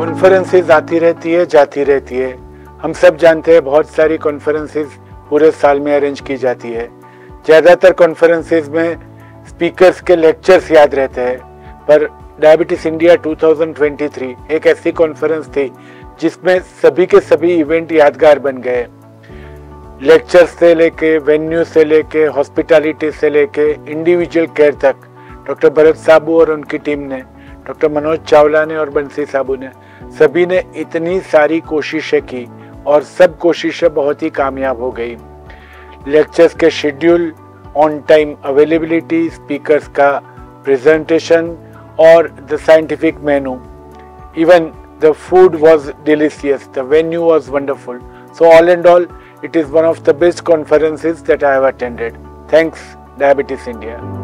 Conferences आती रहती है, जाती रहती है। हम सब जानते हैं बहुत सारी कॉन्फ्रेंसेस पूरे साल में अरेंज की जाती है। ज़्यादातर कॉन्फ्रेंसेस में स्पीकर्स के लेक्चर्स याद रहते हैं। पर डायबिटीज़ इंडिया 2023 एक ऐसी कॉन्फ्रेंस थी जिसमें सभी के सभी इवेंट यादगार बन गए। लेक्चर से लेके वेन्यू से लेके हॉस्पिटैलिटी से लेके इंडिविजुअल केयर तक। डॉक्टर भरत साबू और उनकी टीम ने डॉक्टर मनोज चावला ने और बंसी साबू ने सभी ने इतनी सारी कोशिशें की और सब कोशिशें बहुत ही कामयाब हो गई। लेक्चर्स के schedule on time availability speakers का प्रेजेंटेशन और the scientific menu even the food was delicious the venue was wonderful so all and all it is one of the best conferences that I have attended thanks diabetes India